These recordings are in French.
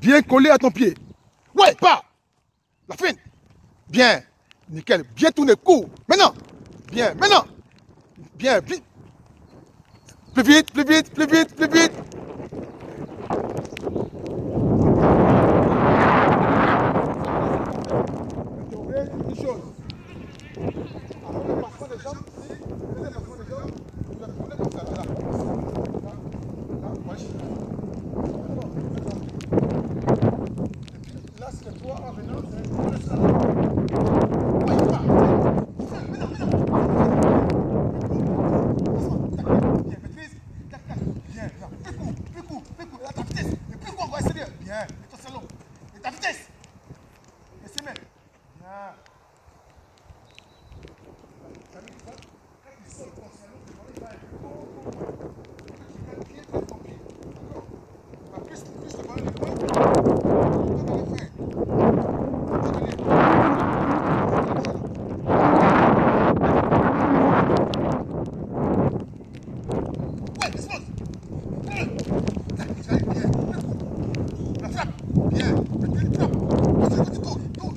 Bien collé à ton pied. Ouais, pas. La fin. Bien. Nickel. Bien tourné. Cours. Maintenant. Bien. Maintenant. Bien. Plus vite, plus vite, plus vite, plus vite. Une chose. Avant le passement des jambes, si vous faites le passement des jambes, vous la prenez comme ça. Là. Là. Là. Wesh. D'accord. Et puis là, c'est le poids en venant, c'est vous le salon. Ouais, pas. Fais, maintenant, maintenant. Bien, maîtrise. Tac, tac. Bien, bien. Plus court, plus court, plus court. À ta bien. Et salon. Ça veut dire quoi Quand il sort ton salon, il va être court, court, court. Tu gardes bien près de ton pied. D'accord Il va plus, plus le ballon de loin. Tu dois le faire. Tu dois le Ouais, explose Tac, ça y est, bien. La frappe Bien. Maintenant, frappe. Continue, continue, tourne, tourne.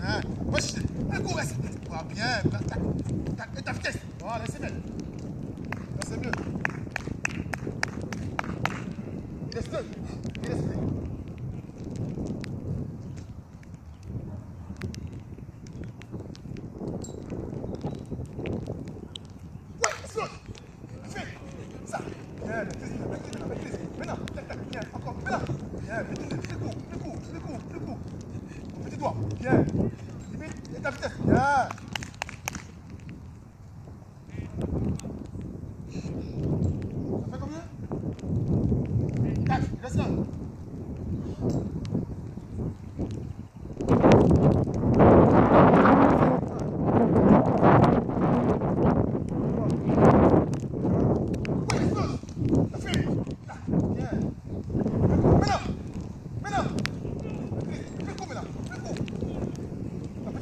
Bien. Wesh, un coup, reste. Voilà, bien. Tac, tac. Tac, et ta vitesse. Voilà, c'est bien. Là, c'est mieux. Il reste deux. Il reste deux. Ouais, explose Fais Ça Bien, maîtrise, maîtrise, maîtrise Maintenant, tac, tac, bien, encore, maintenant Bien, maîtrise, plus court, plus court, plus court, plus court Ton petit doigt, bien Limite, et ta vitesse, bien Ça fait combien 4, il reste là Ouais, explose La fille Là, bien Maintenant Maintenant Maîtrise, plus court maintenant, plus court Un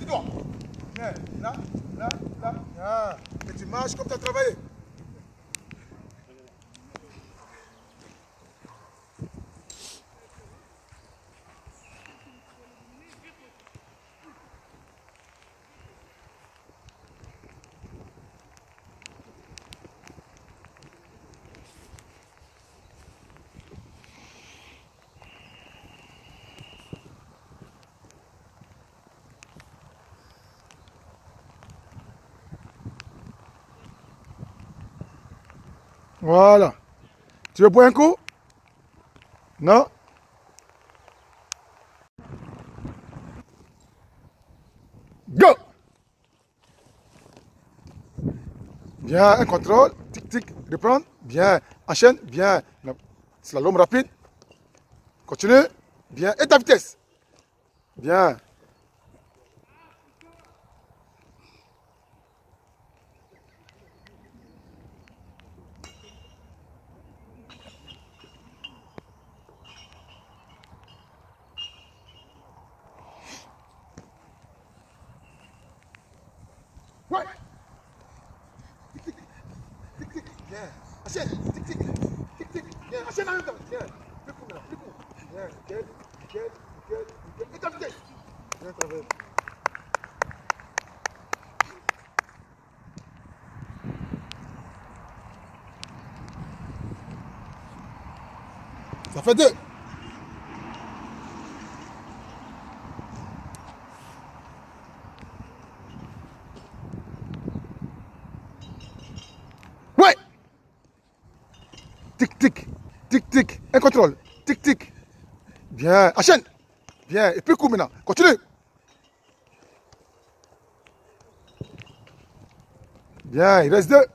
doigt Bien, là, là, là, bien Et tu marches comme tu as travaillé Voilà. Tu veux boire un coup? Non? Go Bien, un contrôle. Tic, tic, reprendre. Bien. Enchaîne. Bien. Slalom rapide. Continue. Bien. Et ta vitesse. Bien. Ouais. Tic, tic, tic, tic, bien. Enchaîne. Tic, tic, tic, tic, bien. Enchaîne en même temps. Bien. Plus court maintenant, plus court. Bien, nickel, nickel, nickel, nickel. Et ta vitesse. Bien travaillé. Ça fait deux. Ouais. Tic, tic, tic, tic. Un contrôle. Tic, tic. Bien. Enchaîne. Bien. Et plus court maintenant. Continue. Bien. Il reste deux.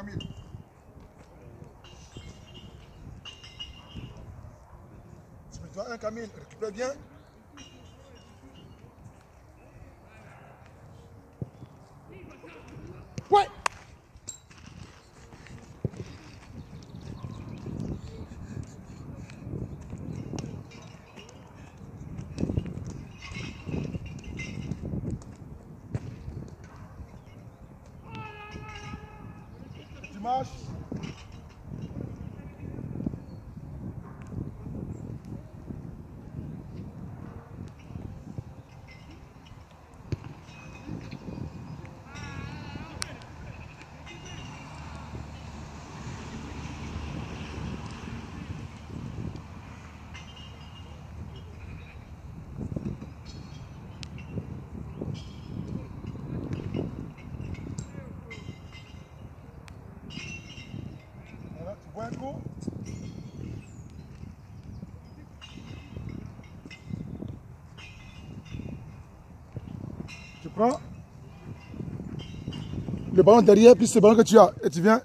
caminho. Si tu as un camin, récupère bien. Ouais Tu marches. Voilà, tu bois un coup. Tu prends le ballon derrière, puis ce ballon que tu as, et tu viens